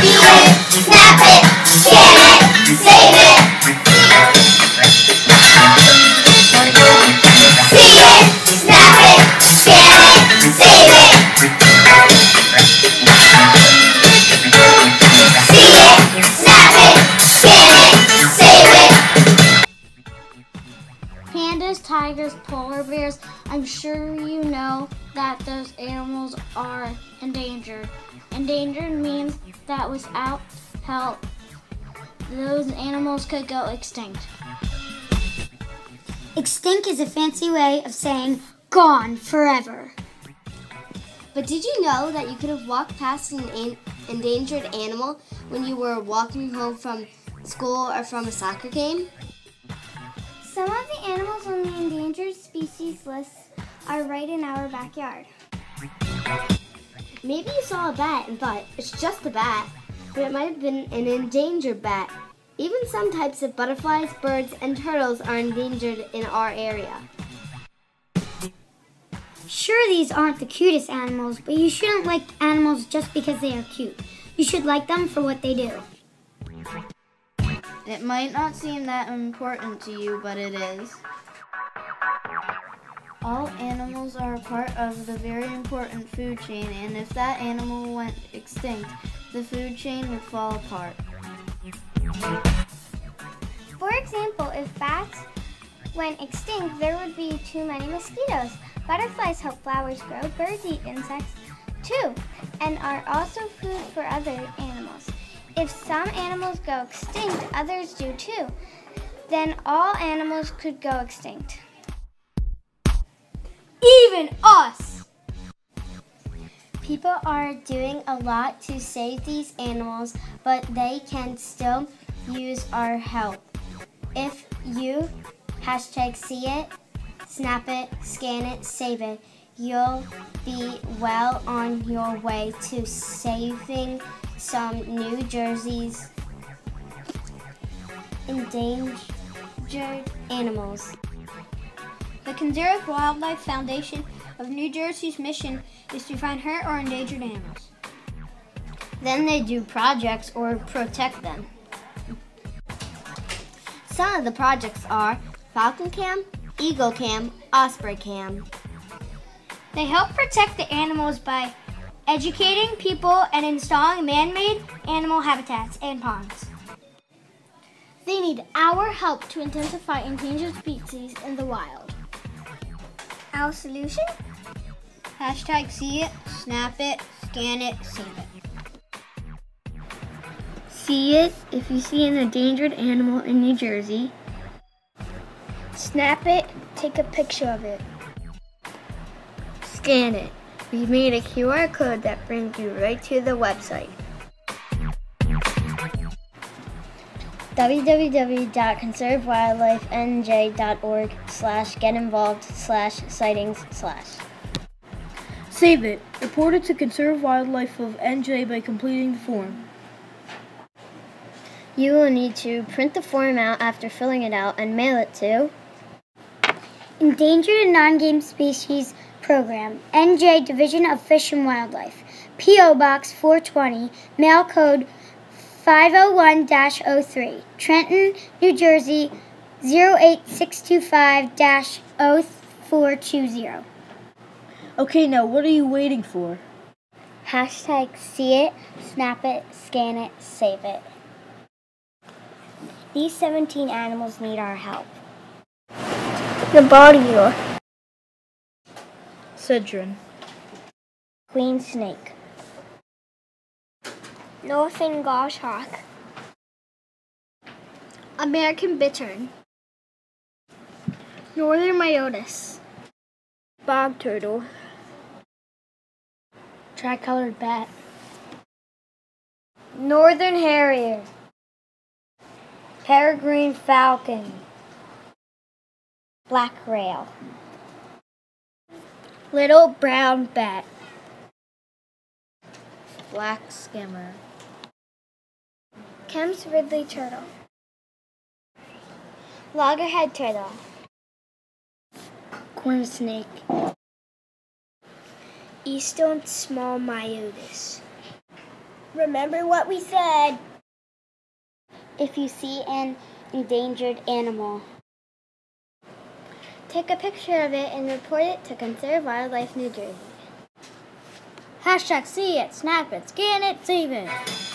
Feel it, snap it, scan it, save it. tigers, polar bears. I'm sure you know that those animals are endangered. Endangered means that without help, those animals could go extinct. Extinct is a fancy way of saying gone forever. But did you know that you could have walked past an, an endangered animal when you were walking home from school or from a soccer game? Some of the animals on the endangered species list are right in our backyard. Maybe you saw a bat and thought, it's just a bat, but it might have been an endangered bat. Even some types of butterflies, birds, and turtles are endangered in our area. Sure, these aren't the cutest animals, but you shouldn't like animals just because they are cute. You should like them for what they do. It might not seem that important to you, but it is. All animals are a part of the very important food chain, and if that animal went extinct, the food chain would fall apart. For example, if bats went extinct, there would be too many mosquitoes. Butterflies help flowers grow, birds eat insects too, and are also food for other animals. If some animals go extinct, others do too. Then all animals could go extinct. Even us! People are doing a lot to save these animals, but they can still use our help. If you hashtag see it, snap it, scan it, save it, you'll be well on your way to saving some New Jersey's endangered animals. The Kindereth Wildlife Foundation of New Jersey's mission is to find hurt or endangered animals. Then they do projects or protect them. Some of the projects are Falcon Cam, Eagle Cam, Osprey Cam, they help protect the animals by educating people and installing man-made animal habitats and ponds. They need our help to intensify endangered species in the wild. Our solution? Hashtag see it, snap it, scan it, save it. See it if you see an endangered animal in New Jersey. Snap it, take a picture of it. Scan it. We've made a QR code that brings you right to the website. www.conservewildlifenj.org slash get involved slash sightings slash. Save it. Report it to Conserve Wildlife of NJ by completing the form. You will need to print the form out after filling it out and mail it to Endangered and non-game species Program, NJ Division of Fish and Wildlife, P.O. Box 420, mail code 501-03, Trenton, New Jersey 08625-0420. Okay, now what are you waiting for? Hashtag see it, snap it, scan it, save it. These 17 animals need our help. The body. Cedron. Queen Snake. Northern Goshawk. American Bittern. Northern Myotis. Bog Turtle. Tricolored Bat. Northern Harrier. Peregrine Falcon. Black Rail. Little brown bat. Black skimmer. Kemp's Ridley turtle. Loggerhead turtle. Corn snake. Eastern small myotis. Remember what we said. If you see an endangered animal, Take a picture of it and report it to Conserve Wildlife New Jersey. Hashtag see it, snap it, scan it, save it.